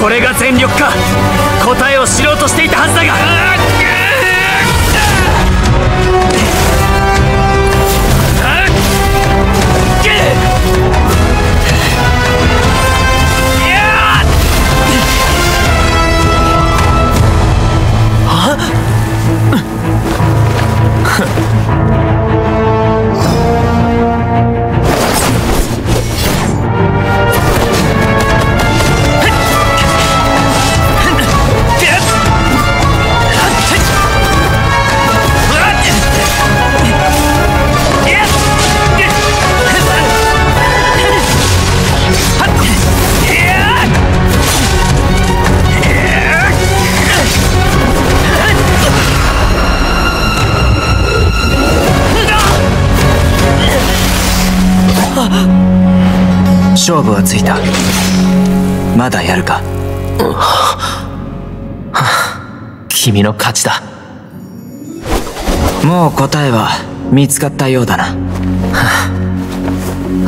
これが全力か。答えを知ろうとしていたはずだが。勝負はついた。まだやるか？君の勝ちだ。もう答えは見つかったようだな。は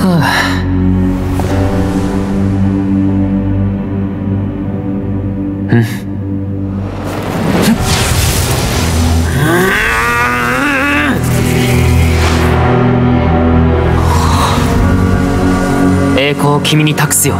あうん。託すよ。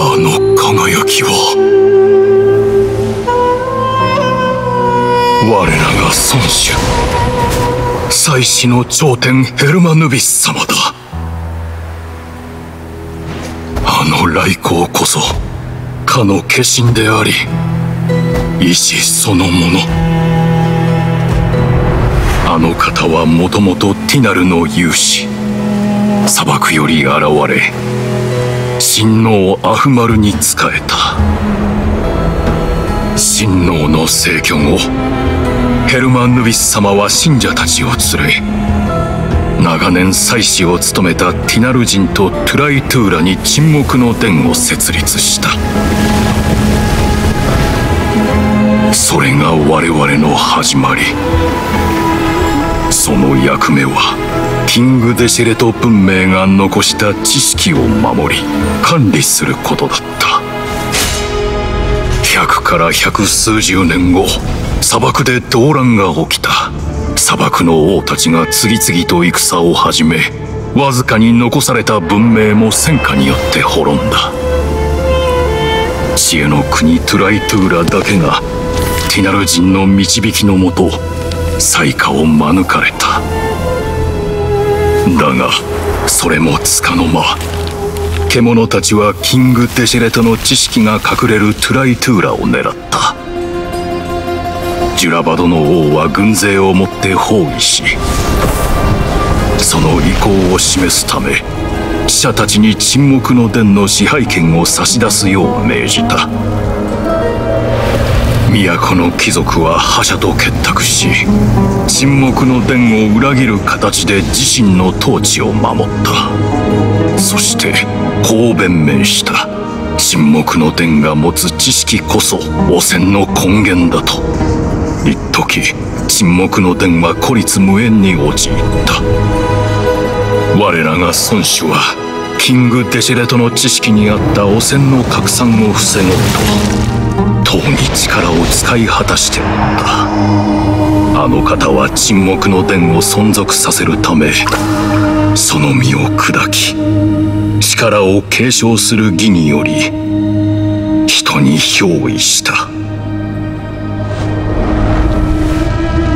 あの輝きは我らが孫子祭祀の頂点ヘルマヌビス様だ。の来光こそかの化身であり意志そのもの。あの方はもともとティナルの勇士。砂漠より現れ親王アフマルに仕えた。親王の逝去後ヘルマン・ヌビス様は信者たちを連れ長年祭司を務めたティナル人とトゥライトゥーラに沈黙の殿を設立した。それが我々の始まり。その役目はキング・デシェレト文明が残した知識を守り管理することだった。百から百数十年後砂漠で動乱が起きた。砂漠の王たちが次々と戦を始めわずかに残された文明も戦火によって滅んだ。知恵の国トゥライトゥーラだけがティナル人の導きのもと災禍を免れた。だがそれもつかの間獣たちはキング・デシェレトの知識が隠れるトゥライトゥーラを狙った。ジュラバドの王は軍勢をもって包囲しその意向を示すため死者たちに沈黙の殿の支配権を差し出すよう命じた。都の貴族は覇者と結託し沈黙の殿を裏切る形で自身の統治を守った。そしてこう弁明した。沈黙の殿が持つ知識こそ汚染の根源だと。一時沈黙の殿は孤立無縁に陥った。我らが孫子はキング・デシェレトの知識にあった汚染の拡散を防ごうととうに力を使い果たしておった。あの方は沈黙の殿を存続させるためその身を砕き力を継承する義により人に憑依した。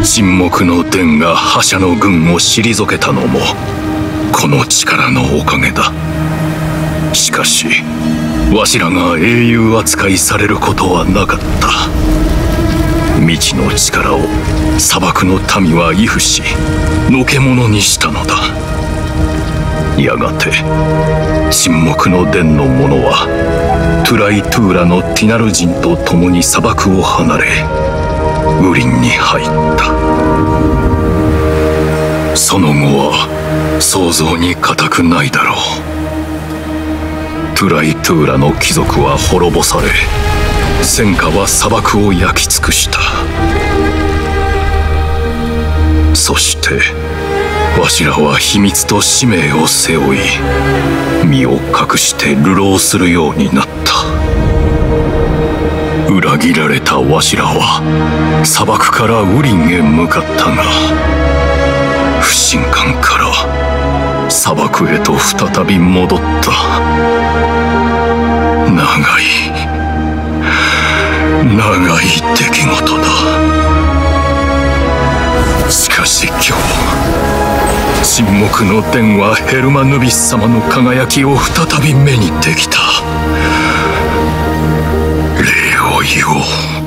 沈黙の殿が覇者の軍を退けたのもこの力のおかげだ。しかしわしらが英雄扱いされることはなかった。未知の力を砂漠の民は畏怖しのけ者にしたのだ。やがて沈黙の殿の者はトゥライトゥーラのティナル人と共に砂漠を離れウリンに入った。その後は想像に難くないだろう。トゥライトゥーラの貴族は滅ぼされ戦火は砂漠を焼き尽くした。そしてわしらは秘密と使命を背負い身を隠して流浪するようになった。裏切られたわしらは砂漠からウリンへ向かったが不信感から砂漠へと再び戻った。長い長い出来事だ。しかし今日沈黙の殿はヘルマヌビス様の輝きを再び目にできた。礼を言おう